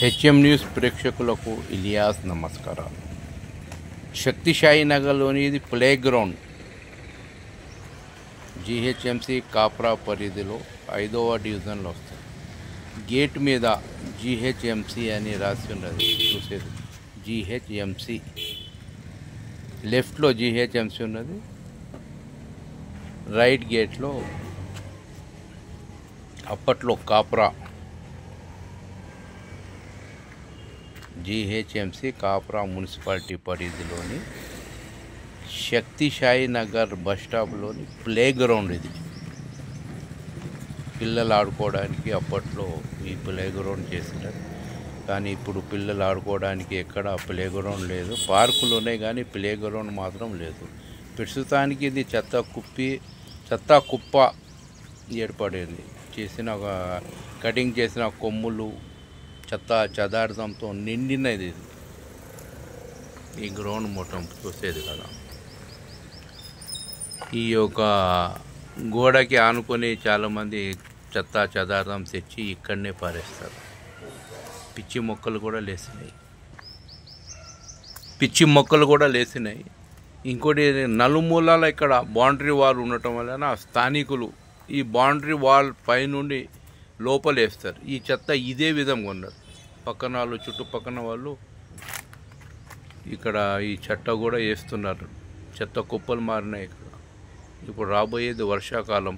HM news ప్రేక్షకులకు ఇలియాస్ నమస్కారాలు. శక్తిశాయి నగర్లోని ఇది ప్లే గ్రౌండ్ జిహెచ్ఎంసి కాప్రా పరిధిలో ఐదవ డివిజన్లో వస్తుంది. గేట్ మీద జీహెచ్ఎంసీ అని రాసి ఉన్నది. చూసేది. జీహెచ్ఎంసీ. లెఫ్ట్లో జిహెచ్ఎంసి ఉన్నది. రైట్ గేట్లో అప్పట్లో కాప్రా జిహెచ్ఎంసి కాపురా మున్సిపాలిటీ పరిధిలోని శక్తిశాయి నగర్ బస్ స్టాప్లోని ప్లే గ్రౌండ్ ఇది. పిల్లలు ఆడుకోవడానికి అప్పట్లో ఈ ప్లే గ్రౌండ్ చేసినారు కానీ ఇప్పుడు పిల్లలు ఆడుకోవడానికి ఎక్కడ ప్లే గ్రౌండ్ లేదు. పార్కులు ఉన్నాయి కానీ ప్లే గ్రౌండ్ మాత్రం లేదు. ప్రస్తుతానికి ఇది చెత్త కుప్పి చెత్త కుప్ప ఏర్పడింది. చేసిన ఒక కటింగ్ చేసిన కొమ్ములు చెత్త చెదార్థంతో నిండినది ఇది. ఈ గ్రౌండ్ మొత్తం చూసేది కదా. ఈ యొక్క గోడకి ఆనుకొని చాలామంది చెత్త చెదార్థం తెచ్చి ఇక్కడనే పారేస్తారు. పిచ్చి మొక్కలు కూడా లేసినాయి. పిచ్చి మొక్కలు కూడా లేసినాయి. ఇంకోటి నలుమూలాల ఇక్కడ బౌండరీ వాల్ ఉండటం వలన స్థానికులు ఈ బౌండరీ వాల్ పైనుండి లోపలేస్తారు. ఈ చెత్త ఇదే విధంగా ఉన్నారు పక్కన వాళ్ళు చుట్టుపక్కన వాళ్ళు ఇక్కడ ఈ చెత్త కూడా వేస్తున్నారు. చెత్త కుప్పలు మారినాయి ఇక్కడ. ఇప్పుడు రాబోయేది వర్షాకాలం.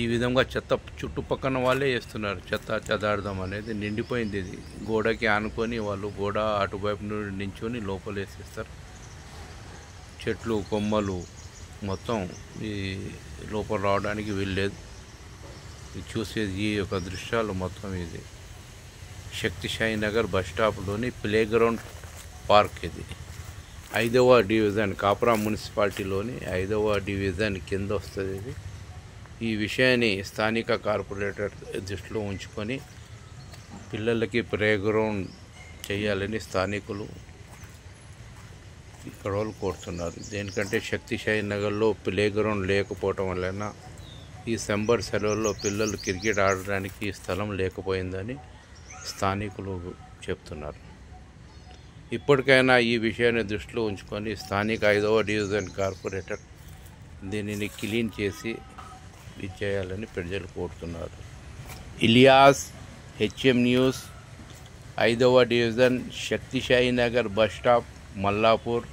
ఈ విధంగా చెత్త చుట్టుపక్కన వాళ్ళే వేస్తున్నారు. చెత్త చెదార్థం అనేది నిండిపోయింది ఇది. గోడకి ఆనుకొని వాళ్ళు గోడ అటువైపు నుండి నించుని లోపల వేసేస్తారు చెట్లు కొమ్మలు మొత్తం ఈ లోపల రావడానికి వీల్లేదు. చూసేది ఈ యొక్క దృశ్యాలు మొత్తం ఇది. శక్తిశాయి నగర్ బస్టాప్లోని ప్లే గ్రౌండ్ పార్క్ ఇది. ఐదవ డివిజన్ కాపురా మున్సిపాలిటీలోని ఐదవ డివిజన్ కింద వస్తుంది ఇది. ఈ విషయాన్ని స్థానిక కార్పొరేటర్ దృష్టిలో ఉంచుకొని పిల్లలకి ప్లే గ్రౌండ్ చేయాలని స్థానికులు ఇక్కడ వాళ్ళు కోరుతున్నారు. దేనికంటే శక్తిశాయి నగర్లో ప్లే గ్రౌండ్ లేకపోవటం వలన ఈ సెంబర్ సెలవుల్లో పిల్లలు క్రికెట్ ఆడడానికి స్థలం లేకపోయిందని స్థానికులు చెప్తున్నారు. ఇప్పటికైనా ఈ విషయాన్ని దృష్టిలో ఉంచుకొని స్థానిక ఐదవ డివిజన్ కార్పొరేటర్ దీనిని క్లీన్ చేసి ఇచ్చేయాలని ప్రజలు కోరుతున్నారు. ఇలియాస్ హెచ్ఎం న్యూస్ ఐదవ division Shaktisai Nagar bus stop Mallapur